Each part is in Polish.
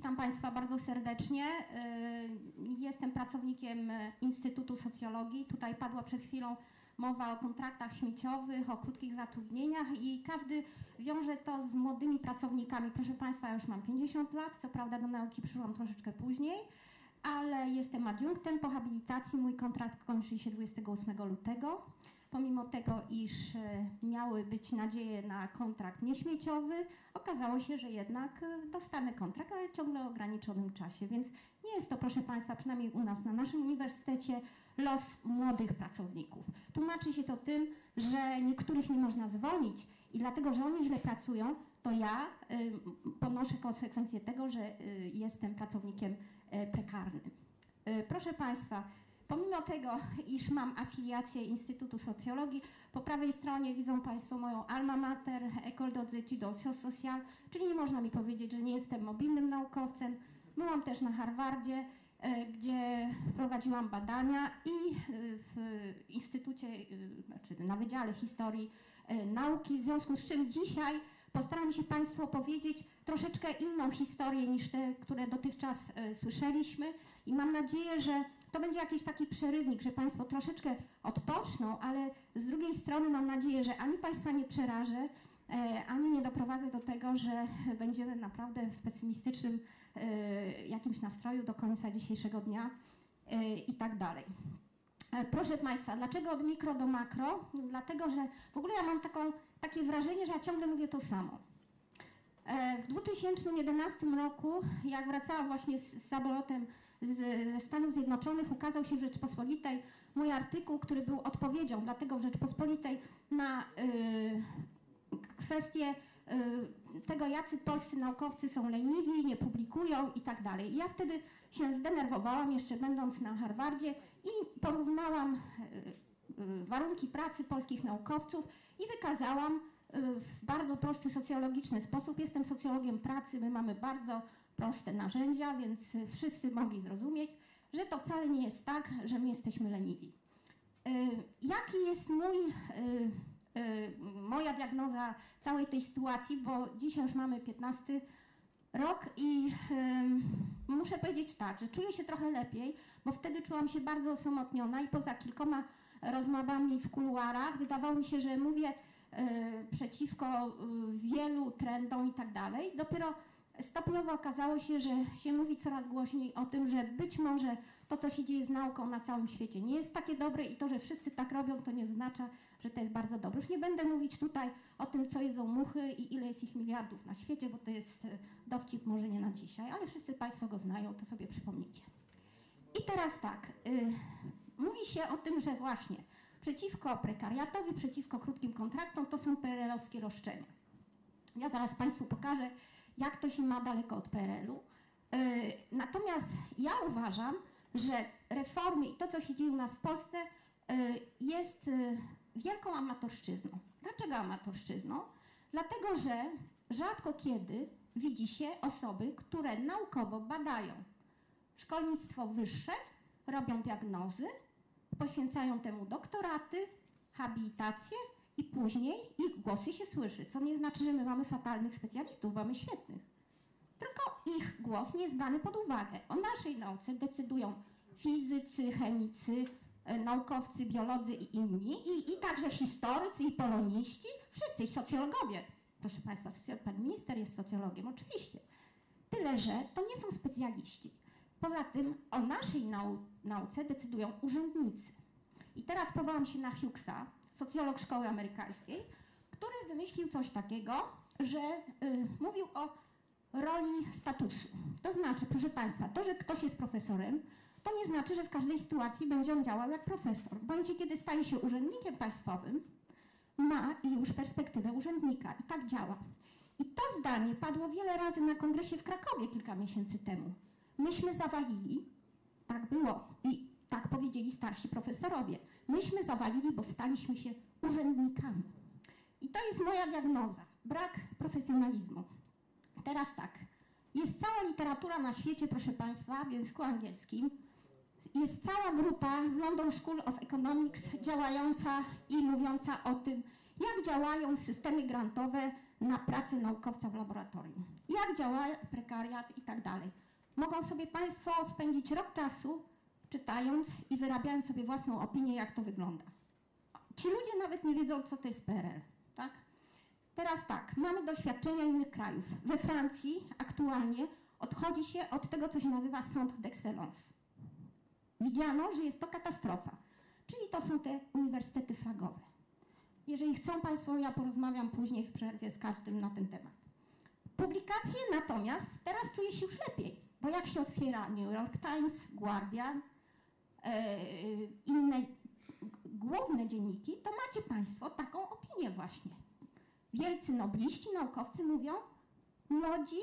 Witam Państwa bardzo serdecznie. Y, Jestem pracownikiem y, Instytutu Socjologii. Tutaj padła przed chwilą mowa o kontraktach śmieciowych, o krótkich zatrudnieniach i każdy wiąże to z młodymi pracownikami. Proszę Państwa, ja już mam 50 lat, co prawda do nauki przyszłam troszeczkę później, ale jestem adiunktem po habilitacji. Mój kontrakt kończy się 28 lutego. Pomimo tego, iż e, miały być nadzieje na kontrakt nieśmieciowy, okazało się, że jednak e, dostanę kontrakt, ale ciągle o ograniczonym czasie. Więc nie jest to, proszę Państwa, przynajmniej u nas na naszym uniwersytecie, los młodych pracowników. Tłumaczy się to tym, że niektórych nie można zwolnić i dlatego, że oni źle pracują, to ja y, ponoszę konsekwencje tego, że jestem pracownikiem prekarnym. Proszę Państwa, pomimo tego, iż mam afiliację Instytutu Socjologii, po prawej stronie widzą Państwo moją alma mater, École des études sociales, czyli nie można mi powiedzieć, że nie jestem mobilnym naukowcem. Byłam też na Harvardzie, e, gdzie prowadziłam badania i e, w Instytucie, e, znaczy na Wydziale Historii Nauki, w związku z czym dzisiaj postaram się Państwu opowiedzieć troszeczkę inną historię niż te, które dotychczas słyszeliśmy i mam nadzieję, że to będzie jakiś taki przerywnik, że Państwo troszeczkę odpoczną, ale z drugiej strony mam nadzieję, że ani Państwa nie przerażę, e, ani nie doprowadzę do tego, że będziemy naprawdę w pesymistycznym e, jakimś nastroju do końca dzisiejszego dnia e, i tak dalej. Proszę Państwa, dlaczego od mikro do makro? Dlatego, że w ogóle ja mam taką, takie wrażenie, że ja ciągle mówię to samo. W 2011 roku, jak wracałam właśnie z z samolotem z, ze Stanów Zjednoczonych, ukazał się w Rzeczpospolitej mój artykuł, który był odpowiedzią, dlatego w Rzeczpospolitej na y, kwestię y, tego, jacy polscy naukowcy są leniwi, nie publikują i tak dalej. Ja wtedy się zdenerwowałam, jeszcze będąc na Harvardzie i porównałam y, y, warunki pracy polskich naukowców i wykazałam y, w bardzo prosty socjologiczny sposób. Jestem socjologiem pracy, my mamy bardzo proste narzędzia, więc wszyscy mogli zrozumieć, że to wcale nie jest tak, że my jesteśmy leniwi. Y, Jaki jest mój, y, y, moja diagnoza całej tej sytuacji, bo dzisiaj już mamy 15 rok i muszę powiedzieć tak, że czuję się trochę lepiej, bo wtedy czułam się bardzo osamotniona i poza kilkoma rozmowami w kuluarach wydawało mi się, że mówię przeciwko wielu trendom i tak dalej. Dopiero stopniowo okazało się, że się mówi coraz głośniej o tym, że być może to, co się dzieje z nauką na całym świecie nie jest takie dobre i to, że wszyscy tak robią, to nie oznacza, że to jest bardzo dobre. Już nie będę mówić tutaj o tym, co jedzą muchy i ile jest ich miliardów na świecie, bo to jest e, dowcip może nie na dzisiaj, ale wszyscy Państwo go znają, to sobie przypomnijcie. I teraz tak, y, mówi się o tym, że właśnie przeciwko prekariatowi, przeciwko krótkim kontraktom to są PRL-owskie roszczenia. Ja zaraz Państwu pokażę, jak to się ma daleko od PRL-u. Yy, Natomiast ja uważam, że reformy i to, co się dzieje u nas w Polsce, yy, jest yy, wielką amatorszczyzną. Dlaczego amatorszczyzną? Dlatego, że rzadko kiedy widzi się osoby, które naukowo badają szkolnictwo wyższe, robią diagnozy, poświęcają temu doktoraty, habilitacje i później ich głosy się słyszy, co nie znaczy, że my mamy fatalnych specjalistów, mamy świetnych. Tylko ich głos nie jest brany pod uwagę. O naszej nauce decydują fizycy, chemicy, e, naukowcy, biolodzy i inni, i, i także historycy i poloniści, wszyscy, i socjologowie. Proszę Państwa, pan minister jest socjologiem, oczywiście. Tyle, że to nie są specjaliści. Poza tym o naszej nau nauce decydują urzędnicy. I teraz powołam się na Hughesa, socjolog szkoły amerykańskiej, który wymyślił coś takiego, że y, mówił o roli statusu. To znaczy, proszę Państwa, to, że ktoś jest profesorem, to nie znaczy, że w każdej sytuacji będzie on działał jak profesor. W momencie, kiedy staje się urzędnikiem państwowym, ma już perspektywę urzędnika i tak działa. I to zdanie padło wiele razy na kongresie w Krakowie kilka miesięcy temu. Myśmy zawalili, tak było i tak powiedzieli starsi profesorowie, myśmy zawalili, bo staliśmy się urzędnikami. I to jest moja diagnoza, brak profesjonalizmu. Teraz tak, jest cała literatura na świecie, proszę Państwa, w języku angielskim, jest cała grupa London School of Economics działająca i mówiąca o tym, jak działają systemy grantowe na pracę naukowca w laboratorium. jak działa prekariat i tak dalej. Mogą sobie Państwo spędzić rok czasu czytając i wyrabiając sobie własną opinię, jak to wygląda. Ci ludzie nawet nie wiedzą, co to jest PRL, tak? Teraz tak, mamy doświadczenia innych krajów. We Francji aktualnie odchodzi się od tego, co się nazywa sąd d'excellence. Widziano, że jest to katastrofa. Czyli to są te uniwersytety flagowe. Jeżeli chcą Państwo, ja porozmawiam później w przerwie z każdym na ten temat. Publikacje natomiast teraz czuję się już lepiej, bo jak się otwiera New York Times, Guardian, inne główne dzienniki, to macie Państwo taką opinię właśnie. Wielcy nobliści, naukowcy mówią, młodzi,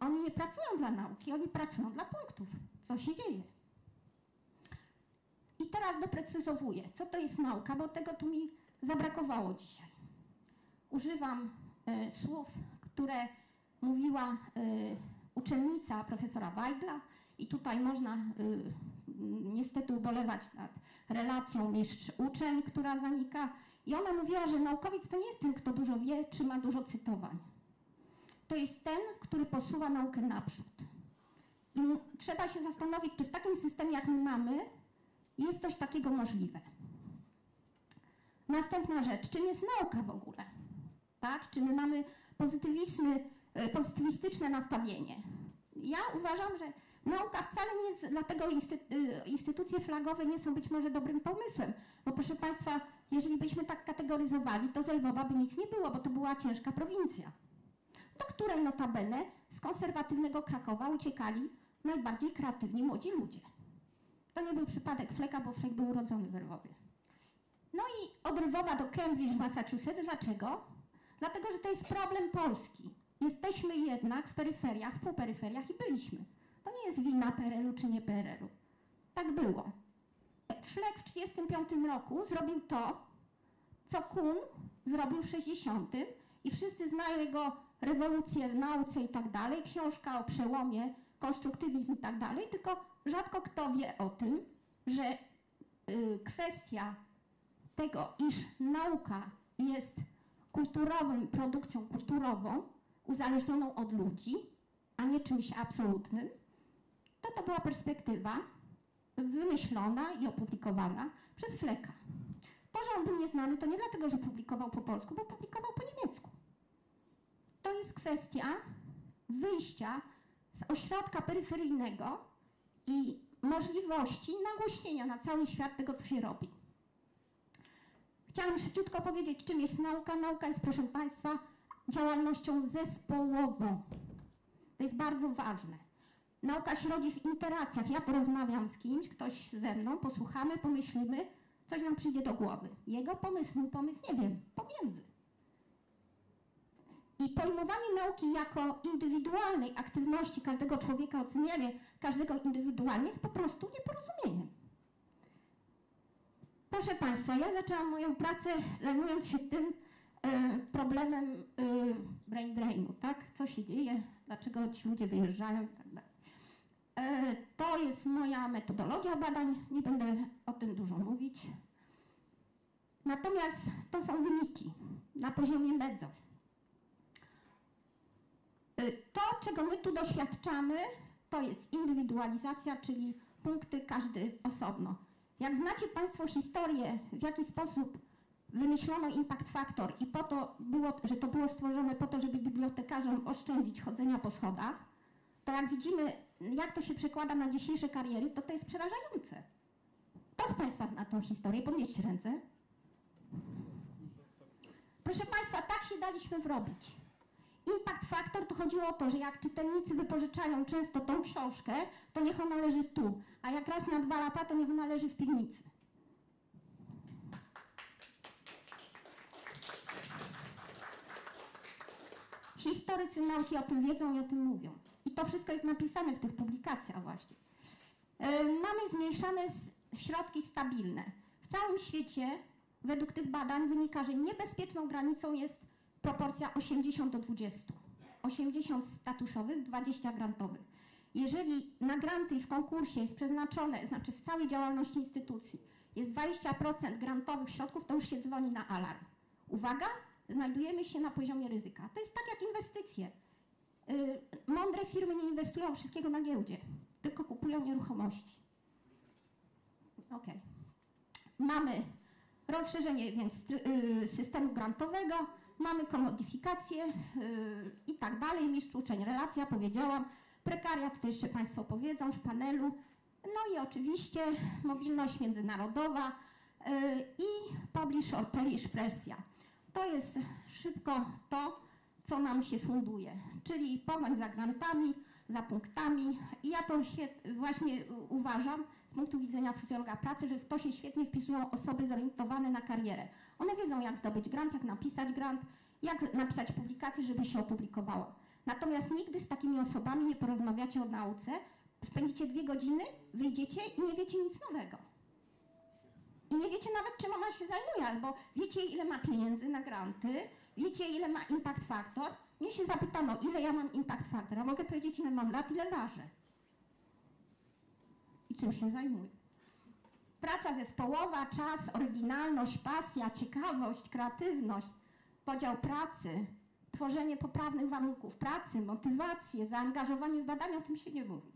oni nie pracują dla nauki, oni pracują dla punktów. Co się dzieje? I teraz doprecyzowuję, co to jest nauka, bo tego tu mi zabrakowało dzisiaj. Używam e, słów, które mówiła e, uczennica profesora Weigla i tutaj można e, niestety ubolewać nad relacją mistrz-uczeń, która zanika. I ona mówiła, że naukowiec to nie jest ten, kto dużo wie, czy ma dużo cytowań. To jest ten, który posuwa naukę naprzód. I trzeba się zastanowić, czy w takim systemie, jak my mamy, jest coś takiego możliwe. Następna rzecz, czym jest nauka w ogóle? Tak? Czy my mamy e, pozytywistyczne nastawienie? Ja uważam, że nauka wcale nie jest, dlatego e, instytucje flagowe nie są być może dobrym pomysłem. Bo proszę Państwa, jeżeli byśmy tak kategoryzowali, to z Lwowa by nic nie było, bo to była ciężka prowincja, do której notabene z konserwatywnego Krakowa uciekali najbardziej kreatywni młodzi ludzie. To nie był przypadek Fleka, bo Flek był urodzony w Lwowie. No i od Lwowa do Cambridge w Massachusetts. Dlaczego? Dlatego, że to jest problem Polski. Jesteśmy jednak w peryferiach, w półperyferiach i byliśmy. Nie jest wina PRL-u czy nie PRL-u. Tak było. Fleck w 1935 roku zrobił to, co Kuhn zrobił w 60 i wszyscy znają jego rewolucję w nauce i tak dalej, książka o przełomie, konstruktywizm i tak dalej, tylko rzadko kto wie o tym, że y, kwestia tego, iż nauka jest kulturową produkcją kulturową, uzależnioną od ludzi, a nie czymś absolutnym, to była perspektywa wymyślona i opublikowana przez Fleka. To, że on był nieznany, to nie dlatego, że publikował po polsku, bo publikował po niemiecku. To jest kwestia wyjścia z ośrodka peryferyjnego i możliwości nagłośnienia na cały świat tego, co się robi. Chciałam szybciutko powiedzieć, czym jest nauka. Nauka jest, proszę Państwa, działalnością zespołową. To jest bardzo ważne. Nauka się rodzi w interakcjach. Ja porozmawiam z kimś, ktoś ze mną, posłuchamy, pomyślimy, coś nam przyjdzie do głowy. Jego pomysł, mój pomysł, nie wiem, pomiędzy. I pojmowanie nauki jako indywidualnej aktywności każdego człowieka, ocenianie każdego indywidualnie jest po prostu nieporozumieniem. Proszę Państwa, ja zaczęłam moją pracę zajmując się tym e, problemem e, brain drainu, tak? Co się dzieje, dlaczego ci ludzie wyjeżdżają i tak to jest moja metodologia badań, nie będę o tym dużo mówić. Natomiast to są wyniki na poziomie medzo. E, to, czego my tu doświadczamy, to jest indywidualizacja, czyli punkty każdy osobno. Jak znacie Państwo historię, w jaki sposób wymyślono impact factor i po to było, że to było stworzone po to, żeby bibliotekarzom oszczędzić chodzenia po schodach, to jak widzimy, jak to się przekłada na dzisiejsze kariery, to to jest przerażające. Kto z Państwa zna tą historię? Podnieście ręce. Proszę Państwa, tak się daliśmy wrobić. Impact Factor to chodziło o to, że jak czytelnicy wypożyczają często tą książkę, to niech ona leży tu, a jak raz na dwa lata, to niech ona leży w piwnicy. Historycy nauki o tym wiedzą i o tym mówią. I to wszystko jest napisane w tych publikacjach właśnie. E, mamy zmniejszane środki stabilne. W całym świecie, według tych badań, wynika, że niebezpieczną granicą jest proporcja 80 do 20. 80 statusowych, 20 grantowych. Jeżeli na granty w konkursie jest przeznaczone, znaczy w całej działalności instytucji jest 20% grantowych środków, to już się dzwoni na alarm. Uwaga, znajdujemy się na poziomie ryzyka. To jest tak jak inwestycje. Y, Mądre firmy nie inwestują wszystkiego na giełdzie, tylko kupują nieruchomości. Okej. Mamy rozszerzenie więc y, systemu grantowego, mamy komodyfikację y, i tak dalej, mistrz uczeń, relacja, powiedziałam, prekariat, to jeszcze Państwo powiedzą w panelu, no i oczywiście mobilność międzynarodowa i publish or perish presja. To jest szybko to, co nam się funduje, czyli pogoń za grantami, za punktami. I ja to świet, właśnie uważam z punktu widzenia socjologa pracy, że w to się świetnie wpisują osoby zorientowane na karierę. One wiedzą, jak zdobyć grant, jak napisać grant, jak napisać publikację, żeby się opublikowała. Natomiast nigdy z takimi osobami nie porozmawiacie o nauce, spędzicie dwie godziny, wyjdziecie i nie wiecie nic nowego. I nie wiecie nawet, czym ona się zajmuje, albo wiecie, ile ma pieniędzy na granty, wiecie, ile ma impact factor. Mnie się zapytano, ile ja mam impact factor, a mogę powiedzieć, ile mam lat, ile ważę. I czym się zajmuję. Praca zespołowa, czas, oryginalność, pasja, ciekawość, kreatywność, podział pracy, tworzenie poprawnych warunków pracy, motywacje, zaangażowanie w badania, o tym się nie mówi.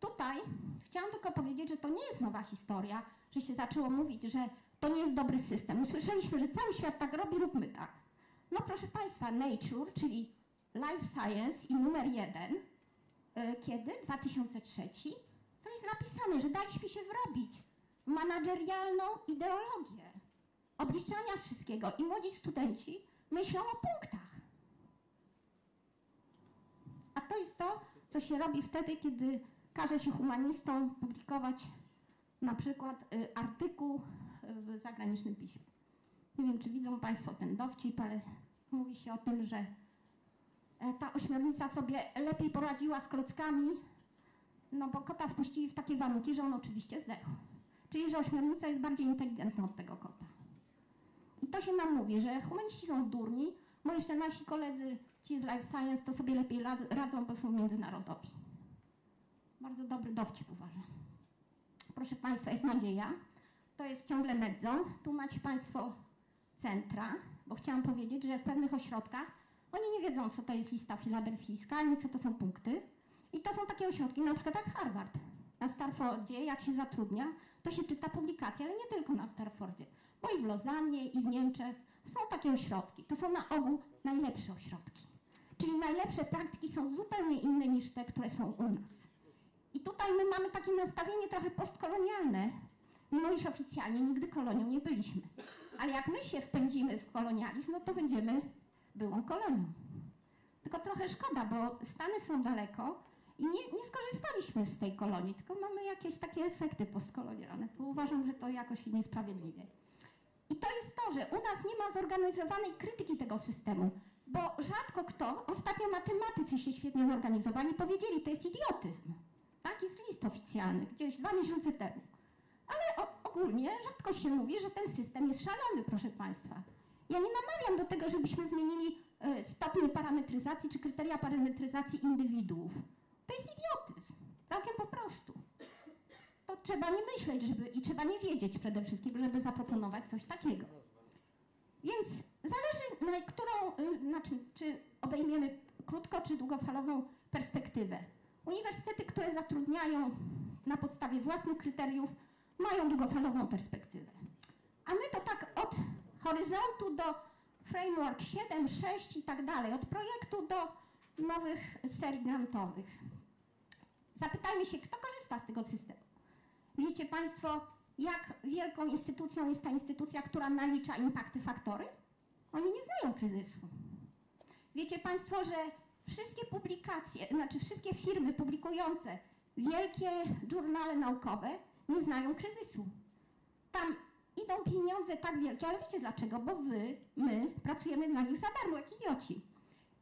Tutaj chciałam tylko powiedzieć, że to nie jest nowa historia, że się zaczęło mówić, że to nie jest dobry system. Usłyszeliśmy, że cały świat tak robi, róbmy tak. No proszę Państwa, Nature, czyli Life Science i numer jeden, y, kiedy? 2003, to jest napisane, że daliśmy się wrobić managerialną ideologię obliczania wszystkiego i młodzi studenci myślą o punktach. A to jest to, co się robi wtedy, kiedy każe się humanistom publikować na przykład y, artykuł w zagranicznym piśmie. Nie wiem, czy widzą Państwo ten dowcip, ale mówi się o tym, że e, ta ośmiornica sobie lepiej poradziła z klockami, no bo kota wpuścili w takie warunki, że on oczywiście zdechł. Czyli, że ośmiornica jest bardziej inteligentna od tego kota. I to się nam mówi, że humaniści są durni, bo jeszcze nasi koledzy, ci z Life Science, to sobie lepiej radzą- bo są międzynarodowi. Bardzo dobry dowcip uważam. Proszę Państwa, jest nadzieja. To jest ciągle medzą. Tu macie Państwo centra, bo chciałam powiedzieć, że w pewnych ośrodkach oni nie wiedzą, co to jest lista filadelfijska, ani co to są punkty. I to są takie ośrodki, na przykład jak Harvard. Na Stanfordzie, jak się zatrudnia, to się czyta publikacje, ale nie tylko na Stanfordzie, bo i w Lozannie, i w Niemczech są takie ośrodki. To są na ogół najlepsze ośrodki. Czyli najlepsze praktyki są zupełnie inne niż te, które są u nas. I tutaj my mamy takie nastawienie trochę postkolonialne, mimo iż oficjalnie nigdy kolonią nie byliśmy. Ale jak my się wpędzimy w kolonializm, no to będziemy byłą kolonią. Tylko trochę szkoda, bo Stany są daleko i nie, nie skorzystaliśmy z tej kolonii, tylko mamy jakieś takie efekty postkolonialne. To uważam, że to jakoś niesprawiedliwie. I to jest to, że u nas nie ma zorganizowanej krytyki tego systemu, bo rzadko kto, ostatnio matematycy się świetnie zorganizowali, powiedzieli, to jest idiotyzm. Tak jest list oficjalny, gdzieś dwa miesiące temu. Ale ogólnie rzadko się mówi, że ten system jest szalony, proszę Państwa. Ja nie namawiam do tego, żebyśmy zmienili e, stopnie parametryzacji czy kryteria parametryzacji indywiduów. To jest idiotyzm. Całkiem po prostu. To trzeba nie myśleć, żeby, i trzeba nie wiedzieć przede wszystkim, żeby zaproponować coś takiego. Więc zależy, na którą, y, znaczy, czy obejmiemy krótko czy długofalową perspektywę. Uniwersytety, które zatrudniają na podstawie własnych kryteriów, mają długofalową perspektywę. A my to tak od horyzontu do framework 7, 6 i tak dalej, od projektu do nowych serii grantowych. Zapytajmy się, kto korzysta z tego systemu. Wiecie Państwo, jak wielką instytucją jest ta instytucja, która nalicza impakty faktory? Oni nie znają kryzysu. Wiecie Państwo, że wszystkie publikacje, znaczy wszystkie firmy publikujące wielkie żurnale naukowe nie znają kryzysu. Tam idą pieniądze tak wielkie, ale wiecie dlaczego? Bo wy, my pracujemy dla nich za darmo, jak idioci.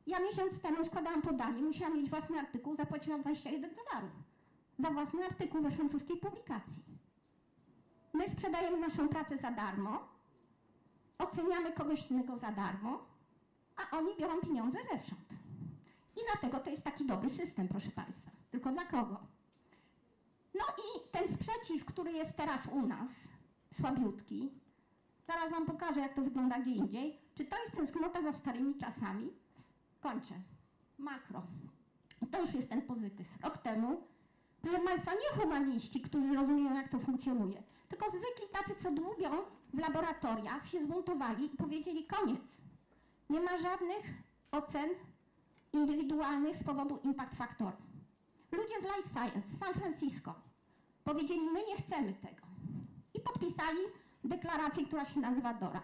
Ja miesiąc temu składałam podanie, musiałam mieć własny artykuł, zapłaciłam 21 dolarów za własny artykuł we francuskiej publikacji. My sprzedajemy naszą pracę za darmo, oceniamy kogoś innego za darmo, a oni biorą pieniądze zewsząd. I dlatego to jest taki dobry system, proszę Państwa. Tylko dla kogo? No i sprzeciw, który jest teraz u nas, słabiutki, zaraz Wam pokażę, jak to wygląda gdzie indziej. Czy to jest tęsknota za starymi czasami? Kończę. makro. To już jest ten pozytyw. Rok temu, proszę Państwa, nie humaniści, którzy rozumieją, jak to funkcjonuje, tylko zwykli tacy, co dłubią w laboratoriach, się zbuntowali i powiedzieli koniec. Nie ma żadnych ocen indywidualnych z powodu impact faktoru. Ludzie z Life Science w San Francisco powiedzieli, my nie chcemy tego. I podpisali deklarację, która się nazywa DORA,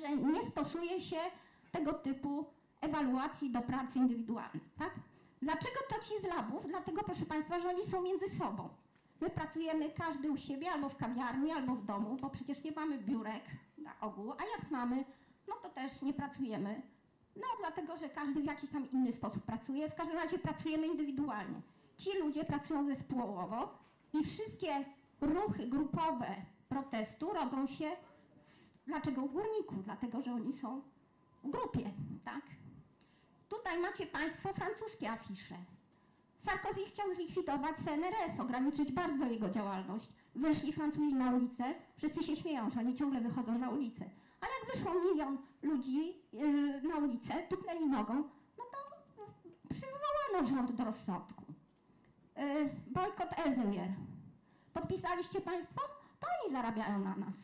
że nie stosuje się tego typu ewaluacji do pracy indywidualnej. Tak? Dlaczego to ci z labów? Dlatego, proszę Państwa, że oni są między sobą. My pracujemy każdy u siebie, albo w kawiarni, albo w domu, bo przecież nie mamy biurek na ogół, a jak mamy, no to też nie pracujemy. No dlatego, że każdy w jakiś tam inny sposób pracuje. W każdym razie pracujemy indywidualnie. Ci ludzie pracują zespołowo i wszystkie ruchy grupowe protestu rodzą się dlaczego u górników? Dlatego, że oni są w grupie, tak? Tutaj macie Państwo francuskie afisze. Sarkozy chciał zlikwidować CNRS, ograniczyć bardzo jego działalność. Wyszli Francuzi na ulicę, wszyscy się śmieją, że oni ciągle wychodzą na ulicę. Ale jak wyszło milion ludzi yy, na ulicę, tupnęli nogą, no to przywołano rząd do rozsądku. Yy, bojkot Elsevier. Podpisaliście Państwo? To oni zarabiają na nas.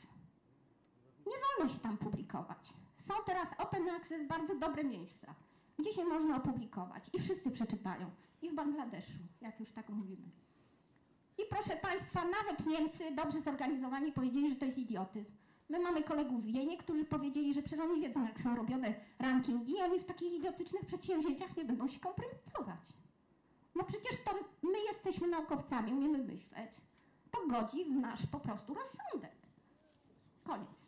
Nie wolno się tam publikować. Są teraz open access bardzo dobre miejsca, gdzie się można opublikować i wszyscy przeczytają. I w Bangladeszu, jak już tak mówimy. I proszę Państwa, nawet Niemcy, dobrze zorganizowani, powiedzieli, że to jest idiotyzm. My mamy kolegów w Wienie, którzy powiedzieli, że przecież oni wiedzą, jak są robione rankingi i oni w takich idiotycznych przedsięwzięciach nie będą się kompromitować. No przecież to my jesteśmy naukowcami, umiemy myśleć. To godzi w nasz po prostu rozsądek. Koniec.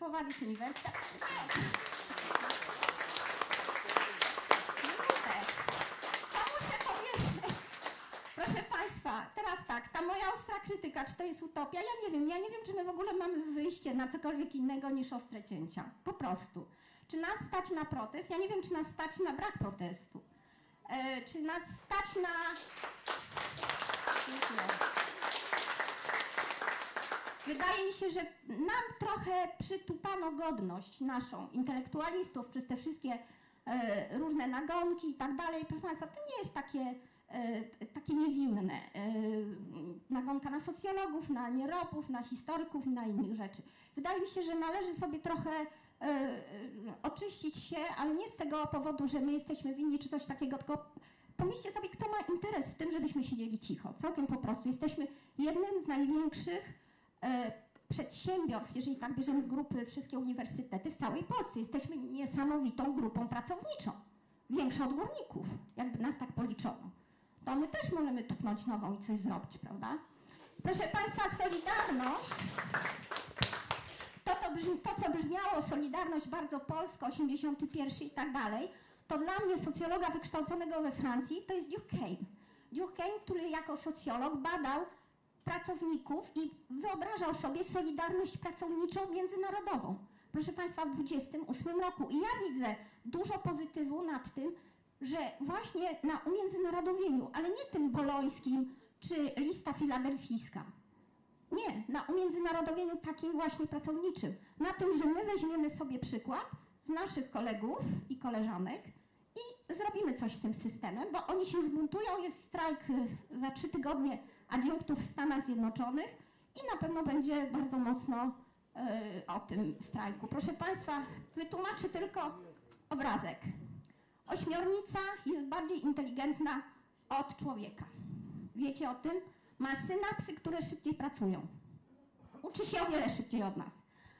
Vadis Uniwersytet. Muszę powiedzieć. Proszę Państwa, teraz tak, ta moja ostra krytyka, czy to jest utopia? Ja nie wiem, ja nie wiem, czy my w ogóle mamy wyjście na cokolwiek innego niż ostre cięcia. Po prostu. Czy nas stać na protest? Ja nie wiem, czy nas stać na brak protestu. E, czy nas stać na... Wydaje mi się, że nam trochę przytupano godność naszą, intelektualistów, przez te wszystkie e, różne nagonki i tak dalej. Proszę Państwa, to nie jest takie, e, takie niewinne. Nagonka na socjologów, na nierobów, na historyków i na innych rzeczy. Wydaje mi się, że należy sobie trochę oczyścić się, ale nie z tego powodu, że my jesteśmy winni czy coś takiego, tylko pomyślcie sobie, kto ma interes w tym, żebyśmy siedzieli cicho. Całkiem po prostu. Jesteśmy jednym z największych e, przedsiębiorstw, jeżeli tak bierzemy grupy, wszystkie uniwersytety w całej Polsce. Jesteśmy niesamowitą grupą pracowniczą. Większą od górników, jakby nas tak policzono. To my też możemy tupnąć nogą i coś zrobić, prawda? Proszę Państwa, Solidarność, to, to, brzmi, to co brzmiało, Solidarność bardzo polska, 81 i tak dalej, to dla mnie socjologa wykształconego we Francji to jest Durkheim. Durkheim, który jako socjolog badał pracowników i wyobrażał sobie solidarność pracowniczą międzynarodową. Proszę Państwa, w 28 roku. I ja widzę dużo pozytywu nad tym, że właśnie na umiędzynarodowieniu, ale nie tym bolońskim czy lista filadelfijska. Nie, na umiędzynarodowieniu takim właśnie pracowniczym. Na tym, że my weźmiemy sobie przykład z naszych kolegów i koleżanek i zrobimy coś z tym systemem, bo oni się już buntują, jest strajk y, za trzy tygodnie adiunktów w Stanach Zjednoczonych i na pewno będzie bardzo mocno y, o tym strajku. Proszę Państwa, wytłumaczę tylko obrazek. Ośmiornica jest bardziej inteligentna od człowieka. Wiecie o tym? Ma synapsy, które szybciej pracują. Uczy się o wiele szybciej od nas.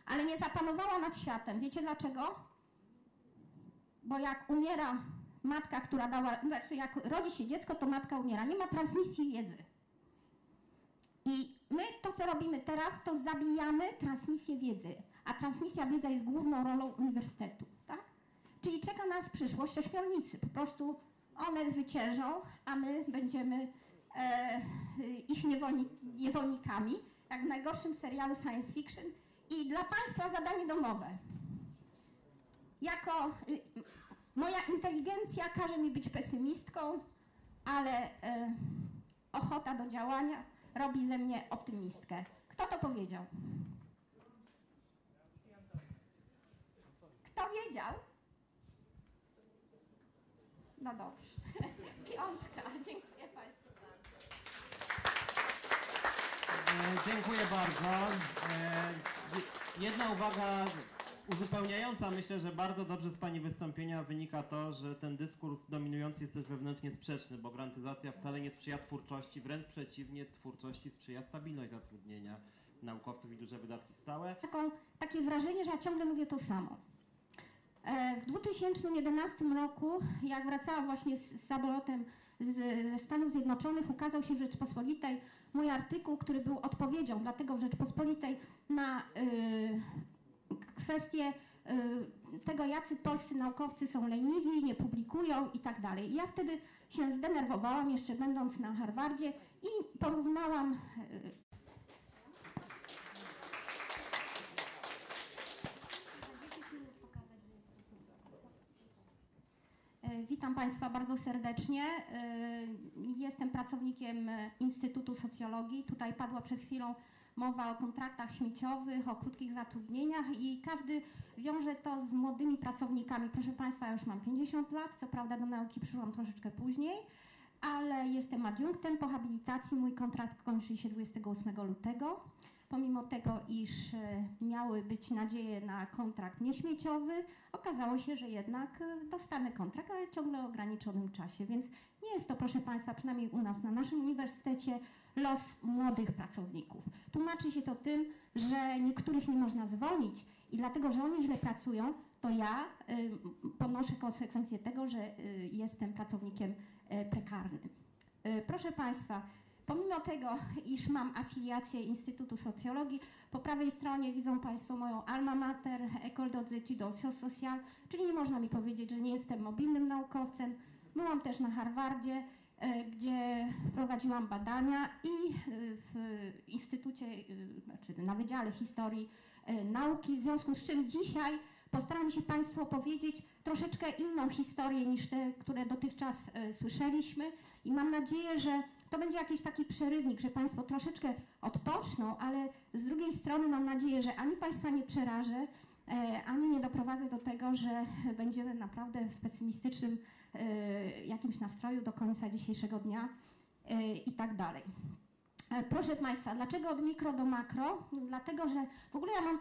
Ale nie zapanowała nad światem. Wiecie dlaczego? Bo jak umiera matka, która dała, znaczy jak rodzi się dziecko, to matka umiera. Nie ma transmisji wiedzy. I my to, co robimy teraz, to zabijamy transmisję wiedzy. A transmisja wiedzy jest główną rolą uniwersytetu, tak? Czyli czeka nas przyszłość ośmiornicy. Po prostu one zwyciężą, a my będziemy ich niewolni, niewolnikami, jak w najgorszym serialu science fiction. I dla Państwa zadanie domowe. Jako y, moja inteligencja każe mi być pesymistką, ale e, ochota do działania robi ze mnie optymistkę. Kto to powiedział? Kto wiedział? No dobrze. Piątka. Dziękuję Państwu bardzo. E, Dziękuję bardzo. E, je- Jedna uwaga uzupełniająca. Myślę, że bardzo dobrze z Pani wystąpienia wynika to, że ten dyskurs dominujący jest też wewnętrznie sprzeczny, bo grantyzacja wcale nie sprzyja twórczości, wręcz przeciwnie, twórczości sprzyja stabilność zatrudnienia naukowców i duże wydatki stałe. Taką, takie wrażenie, że ja ciągle mówię to samo. E, W 2011 roku, jak wracałam właśnie z, samolotem z, ze Stanów Zjednoczonych, ukazał się w Rzeczpospolitej mój artykuł, który był odpowiedzią dlatego w Rzeczpospolitej na y, kwestię y, tego, jacy polscy naukowcy są leniwi, nie publikują i tak dalej. Ja wtedy się zdenerwowałam, jeszcze będąc na Harvardzie i porównałam Witam Państwa bardzo serdecznie. E, Jestem pracownikiem Instytutu Socjologii. Tutaj padła przed chwilą mowa o kontraktach śmieciowych, o krótkich zatrudnieniach i każdy wiąże to z młodymi pracownikami. Proszę Państwa, ja już mam 50 lat, co prawda do nauki przyszłam troszeczkę później, ale jestem adiunktem po habilitacji. Mój kontrakt kończy się 28 lutego. Pomimo tego, iż e, miały być nadzieje na kontrakt nieśmieciowy, okazało się, że jednak e, dostanę kontrakt, ale ciągle o ograniczonym czasie. Więc nie jest to, proszę Państwa, przynajmniej u nas na naszym uniwersytecie, los młodych pracowników. Tłumaczy się to tym, że niektórych nie można zwolnić i dlatego, że oni źle pracują, to ja y, ponoszę konsekwencje tego, że jestem pracownikiem prekarnym. Proszę Państwa, pomimo tego, iż mam afiliację Instytutu Socjologii, po prawej stronie widzą Państwo moją alma mater, École des études sociales, czyli nie można mi powiedzieć, że nie jestem mobilnym naukowcem. Byłam też na Harvardzie, e, gdzie prowadziłam badania i e, w Instytucie, e, znaczy na Wydziale Historii Nauki, w związku z czym dzisiaj postaram się Państwu opowiedzieć troszeczkę inną historię niż te, które dotychczas słyszeliśmy i mam nadzieję, że to będzie jakiś taki przerywnik, że Państwo troszeczkę odpoczną, ale z drugiej strony mam nadzieję, że ani Państwa nie przerażę, e, ani nie doprowadzę do tego, że będziemy naprawdę w pesymistycznym e, jakimś nastroju do końca dzisiejszego dnia e, i tak dalej. Proszę Państwa, dlaczego od mikro do makro? Dlatego, że w ogóle ja mam